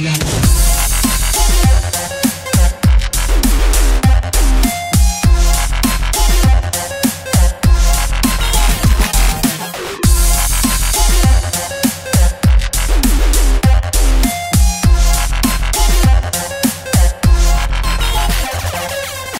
Yeah.